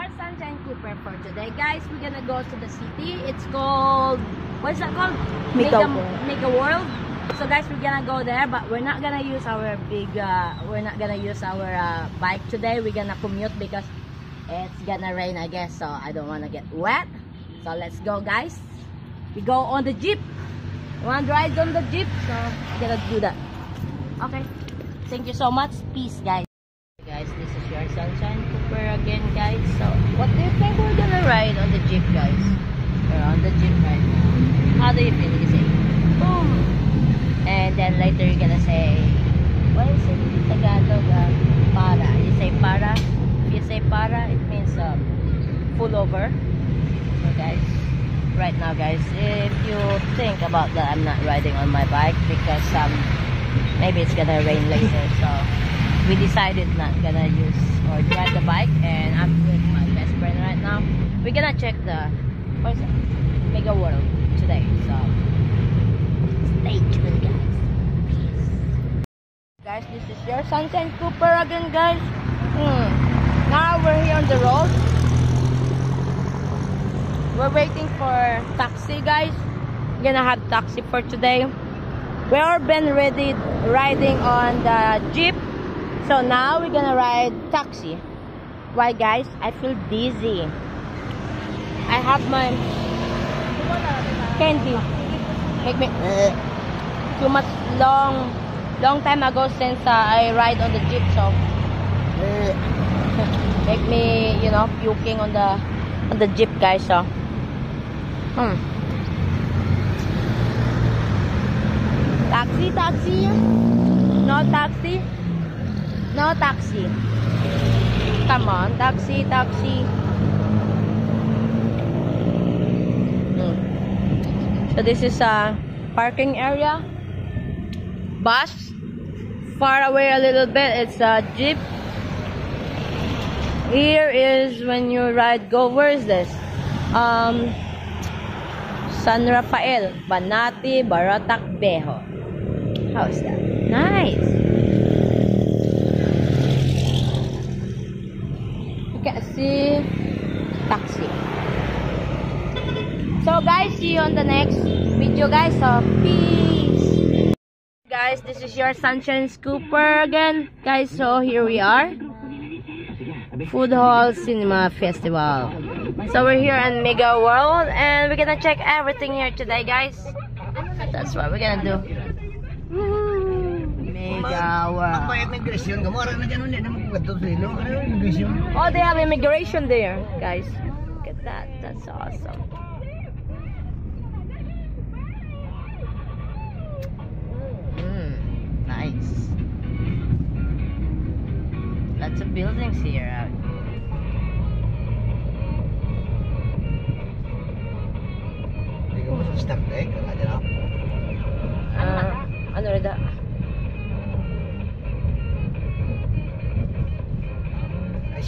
your Sunshine Cooper for today. Guys, we're gonna go to the city. It's called, what's that called? Mega Mega, World. So guys, we're gonna go there, but we're not gonna use our big, uh, we're not gonna use our uh, bike today. We're gonna commute because it's gonna rain, I guess. So I don't wanna get wet. So let's go, guys. We go on the jeep. You wanna ride on the jeep? So we're gonna do that. Okay. Thank you so much. Peace, guys. Guys, this is your Sunshine Cooper again, guys. So, what do you think we're gonna ride on the jeep, guys? We're on the jeep right now. How do you feel? You say, boom! And then later you're gonna say, what is it in Tagalog? Uh, para. You say para. If you say para, it means um, full over. So, guys, right now, guys, if you think about that, I'm not riding on my bike because um, maybe it's gonna rain later. So, we decided not gonna use or drive the bike and I'm with my best friend right now. We're gonna check the what's it? Mega World today. So stay tuned guys. Peace. Guys, this is your Sunshine Cooper again guys. Hmm. Now we're here on the road. We're waiting for taxi guys. We're gonna have taxi for today. We are been ready riding on the jeep so now we're gonna ride taxi. Why guys? I feel dizzy. I have my candy. Make me uh, too much long long time ago since uh, I ride on the jeep so uh, make me you know puking on the on the jeep guys so hmm. taxi taxi no taxi no taxi. Come on, taxi, taxi. Hmm. So this is a parking area. Bus. Far away a little bit, it's a jeep. Here is when you ride go. Where is this? Um, San Rafael, Banati, Baratak, Bejo. How is that? Nice. See taxi. So guys see you on the next video guys. So peace. Guys this is your sunshine scooper again. Guys so here we are. Food hall cinema festival. So we're here in mega world and we're gonna check everything here today guys. That's what we're gonna do Mega World. Apa immigration na dyan ulit naman sa ilo. Ano? Oh, they have immigration there, guys. Look at that. That's awesome. Mm, nice. Lots of buildings here. Out. Hindi ko mo sa Star Trek.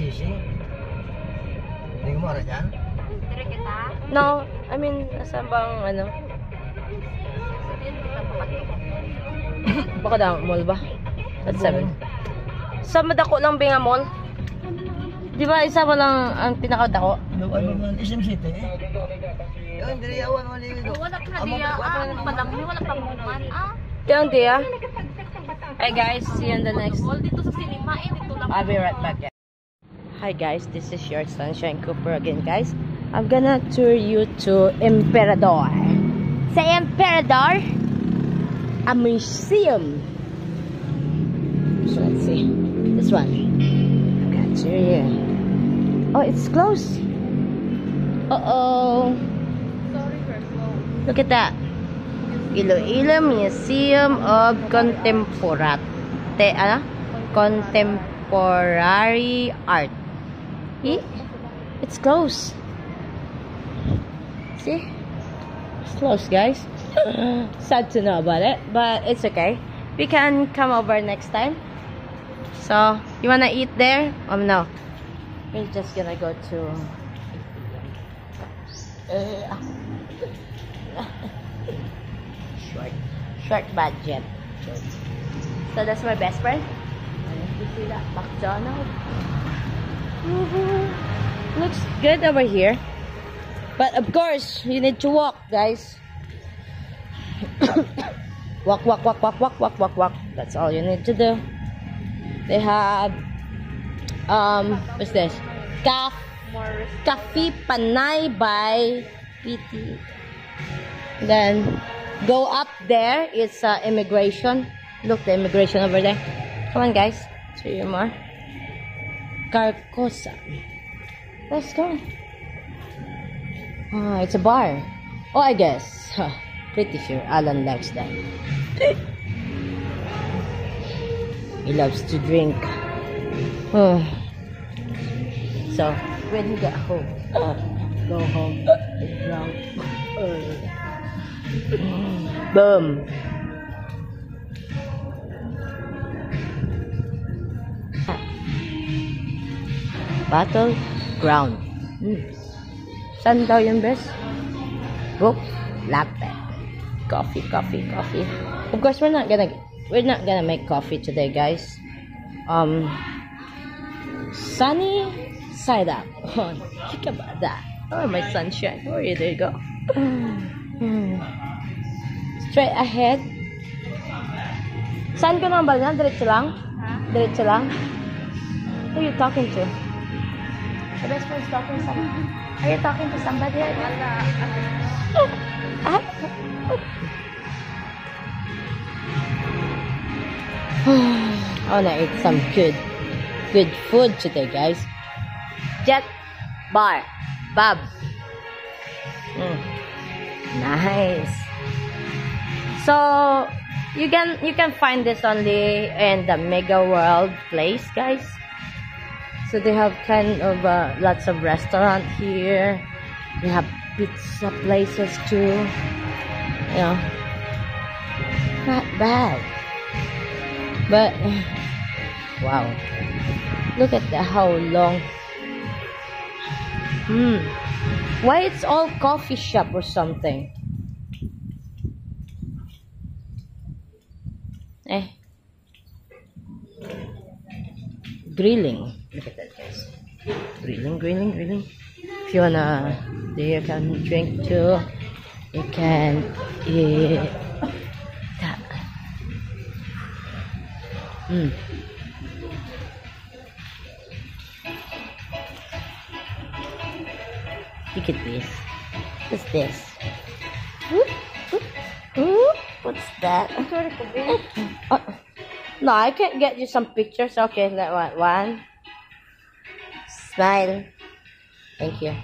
ICC. Hindi ko mo ara dyan. No, I mean, nasa bang ano? Baka daw, mall ba? At 7. Sa madako lang ba nga mall? Di ba isa mo lang ang pinakadako? Ano man SM City eh. Yan, dili awan mo ligo. Wala ka diya, ah, padami, wala pa man, ah. Yung dia. Hey guys, see you in the next. Dito sa cinema, eh, dito lang. I'll be right back. guys. Hi guys, this is your Sunshine Cooper again guys. I'm gonna tour you to Emperador. Say Emperador, a museum. So let's see. This one. Got you here. Oh, it's closed. Uh-oh. Sorry, we're. Look at that. Iloilo Museum of Contemporary ano? Contemporary Art. Eh? It's closed. See? It's closed, guys. Sad to know about it, but it's okay. We can come over next time. So, you wanna eat there? Um, no. We're just gonna go to... Uh, short short budget so that's my best friend and Woohoo. looks good over here. But of course, you need to walk, guys. walk, walk, walk, walk, walk, walk, walk, walk. That's all you need to do. They have um what's this? Caf Cafe Panay by PT. Then go up there. It's uh, immigration. Look, the immigration over there. Come on, guys. Show you more. Carcosa. Let's go. Ah, it's a bar. Oh, I guess. Huh, pretty sure Alan likes that. he loves to drink. Oh. So, when he got home, go home, drunk. Boom. Battle ground. Hmm. Saan daw yung best? Book, latte. Coffee, coffee, coffee. Of course, we're not gonna we're not gonna make coffee today, guys. Um, sunny side up. Oh, think about that. Oh, my sunshine. Oh, yeah, there you go. Hmm. Straight ahead. Saan ka naman ba yan? Diretso lang? Diretso lang? Who are you talking to? The best friend's talking to. Are you talking to somebody? I wanna eat some good, good food today, guys. Jet bar, Bob. Mm. Nice. So you can you can find this only in the Mega World place, guys. So they have kind of uh, lots of restaurant here. They have pizza places too. Yeah, not bad. But wow, look at the, how long. Hmm. Why it's all coffee shop or something? Eh. Grilling. Look at that, guys. Grilling, grilling, grilling. If you wanna, you can drink too. You can eat that. Mm. Look at this. What's this? Whoop, whoop, whoop. What's that? Uh, no, I can't get you some pictures. Okay, that one. One. Smile. Thank you.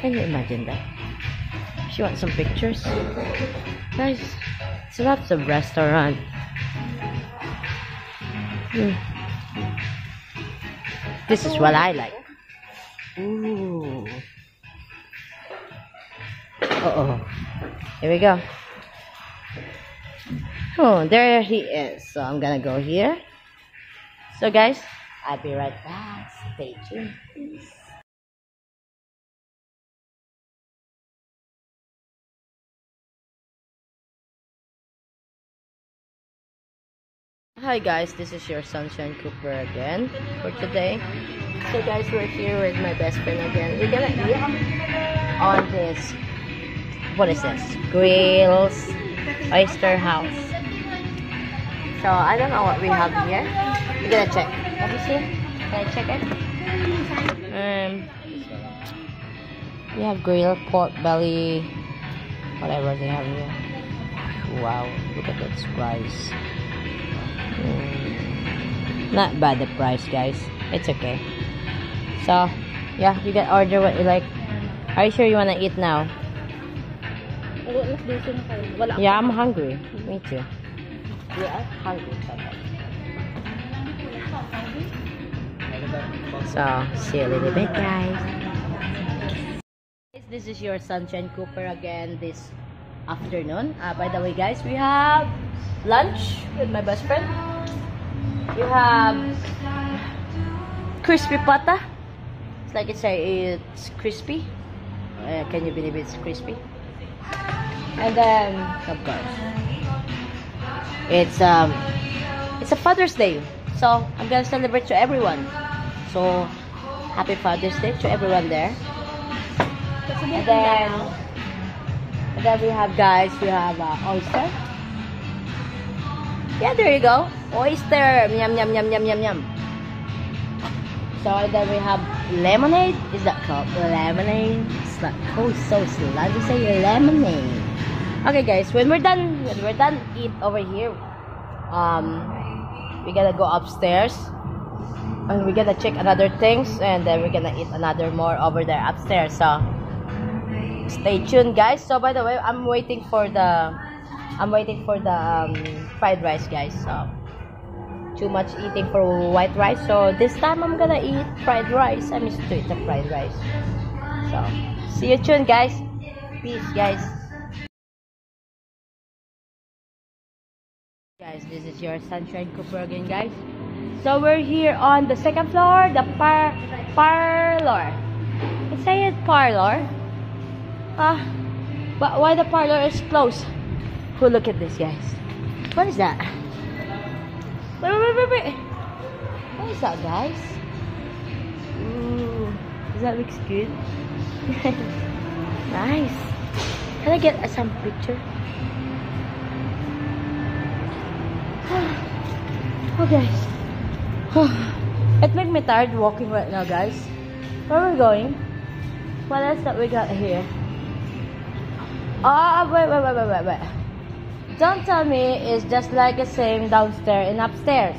Can you imagine that? She wants some pictures. Guys, it's lots of restaurant. Hmm. This is what I like. Ooh. Uh oh. Here we go. Oh, there he is. So I'm gonna go here. So guys, I'll be right back. Stay tuned. Hi guys, this is your Sunshine Cooper again for today. So guys, we're here with my best friend again. We're gonna eat on this. What is this? Grills Oyster House. So I don't know what we have here. We're gonna check. Let me see. Can I check it? Um, we have grill, pork belly, whatever they have here. Wow, look at that price. Mm, Not bad the price, guys. It's okay. So, yeah, you can order what you like. Are you sure you wanna eat now? Yeah, I'm hungry. Me too. We are hungry. So, see you a little bit, guys. This is your Sunshine Cooper again this afternoon. Uh, by the way, guys, we have lunch with my best friend. We have crispy pata. It's like it's a, it's crispy. Uh, can you believe it's crispy? And then, of course, it's um, it's a Father's Day, so I'm gonna celebrate to everyone. So Happy Father's Day to everyone there. And then, and then we have guys, we have uh, oyster. Yeah, there you go. Oyster. Yum, yum, yum, yum, yum, yum. So and then we have lemonade. Is that called lemonade? It's not oh so slow to say lemonade. Okay guys, when we're done when we're done eat over here, um we gotta go upstairs and we're gonna check another things and then we're gonna eat another more over there upstairs. So stay tuned guys. So by the way, I'm waiting for the I'm waiting for the um, fried rice guys. So too much eating for white rice. So this time I'm gonna eat fried rice. I miss to eat the fried rice. So see you soon, guys. Peace, guys. Guys, this is your Sunshine Cooper again, guys. So we're here on the second floor, the par parlor. It parlor. Ah, but why the parlor is closed? Oh, look at this, guys. What is that? Wait, wait, wait, wait. What is that, guys? Ooh, does that looks good? nice. Can I get uh, some picture? Oh, guys. it makes me tired walking right now, guys. Where are we going? What else that we got here? Oh, wait, wait, wait, wait, wait, wait. Don't tell me it's just like the same downstairs and upstairs.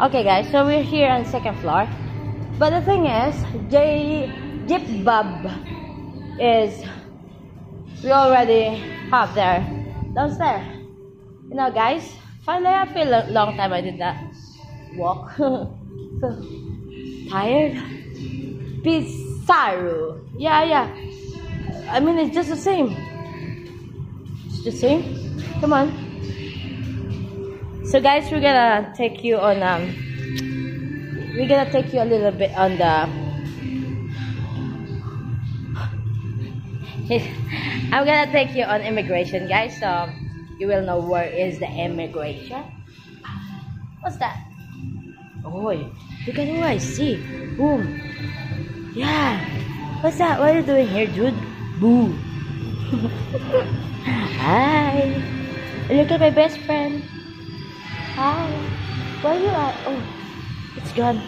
Okay, guys, so we're here on second floor. But the thing is, J Jeep Bub is we already have there downstairs. You know, guys, finally I feel a long time I did that walk. so tired. Pizarro. Yeah, yeah. I mean, it's just the same. It's the same. Come on. So guys, we're gonna take you on um we're gonna take you a little bit on the I'm gonna take you on immigration guys so you will know where is the immigration. What's that? Oh you can I see. Boom. Yeah. What's that? What are you doing here, dude? Boo. Hi. Look at my best friend. Hi. Where are you at? Oh, it's gone.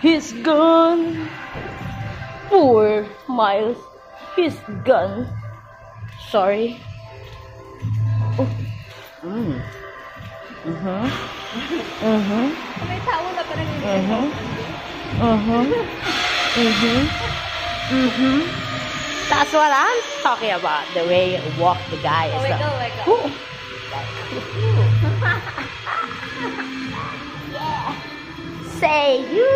He's gone. Poor Miles. He's gone. Sorry. Oh. Mm. May tao na parang hindi. Mm-hmm. Mm-hmm. Mm-hmm. Mm-hmm. That's what I'm talking about. The way you walk the guy is Oh, like, ikaw. Ooh. Say you.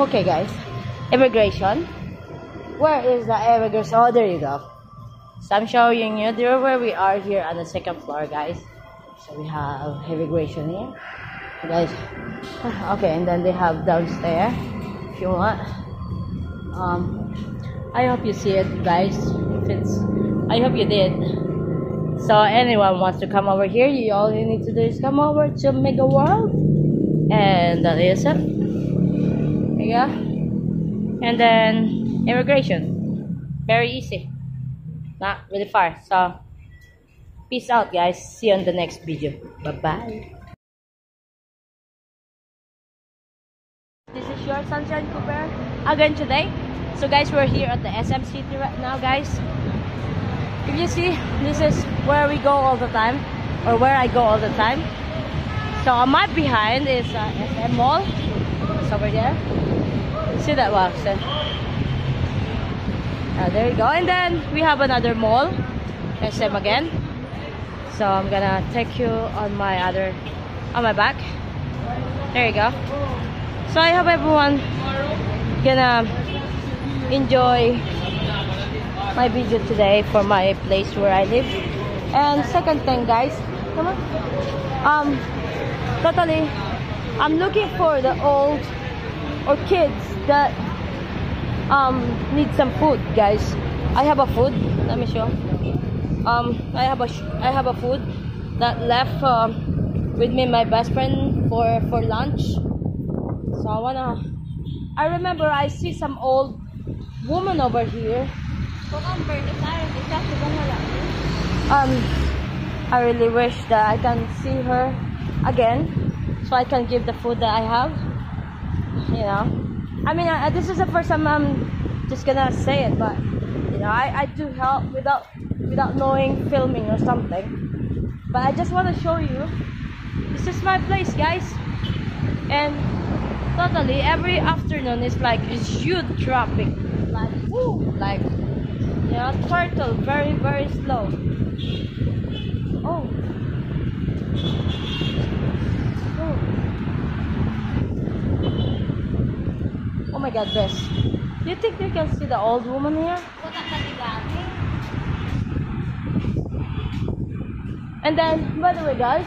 Okay, guys. Immigration. Where is the immigration? Oh, there you go. So I'm showing you there where we are here on the second floor, guys. So we have immigration here, guys. Okay, and then they have downstairs if you want. Um, I hope you see it, guys. If it's, I hope you did. So anyone wants to come over here, you all you need to do is come over to Mega World, and that is it. Yeah, and then immigration, very easy, not really far. So peace out, guys. See you on the next video. Bye bye. This is your Sunshine Cooper again today. So guys, we're here at the SM City right now, guys. If you see, this is where we go all the time, or where I go all the time. So on my behind is uh, SM Mall. It's over there. See that wow, so, uh, there you go. And then we have another mall, SM again. So I'm gonna take you on my other, on my back. There you go. So I hope everyone gonna enjoy my video today for my place where I live. And second thing, guys, come on. Um, totally, I'm looking for the old or kids that um need some food, guys. I have a food. Let me show. Um, I have a sh- I have a food that left um, with me my best friend for for lunch. So I wanna. I remember I see some old woman over here. Kung ang birthday tayo, di siya sigong wala. Um, I really wish that I can see her again, so I can give the food that I have. You know, I mean, I, this is the first time I'm just gonna say it, but you know, I, I do help without without knowing filming or something. But I just want to show you. This is my place, guys, and totally every afternoon is like huge traffic, like woo, like you know, turtle very very slow. Oh. Oh my god, Bess. Do you think you can see the old woman here? And then, by the way, guys.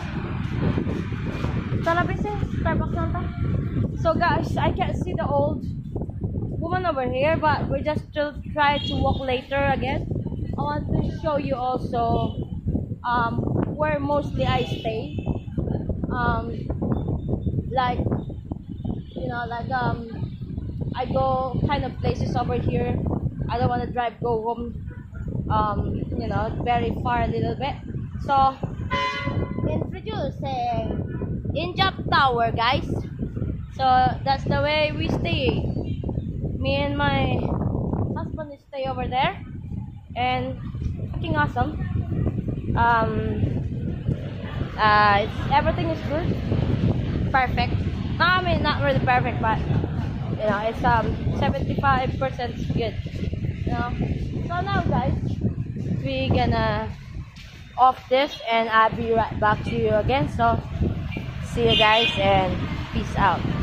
So, guys, I can't see the old woman over here, but we just still try to walk later again. I want to show you also um, where mostly I stay. Um, like, you know, like um, I go kind of places over here. I don't want to drive, go home, um, you know, very far a little bit. So, introducing Injap Tower, guys. So that's the way we stay. Me and my husband stay over there, and fucking awesome. Um, uh, everything is good, perfect. I mean not really perfect, but you know it's um 75% good. You know. So now, guys, we gonna off this, and I'll be right back to you again. So see you guys, and peace out.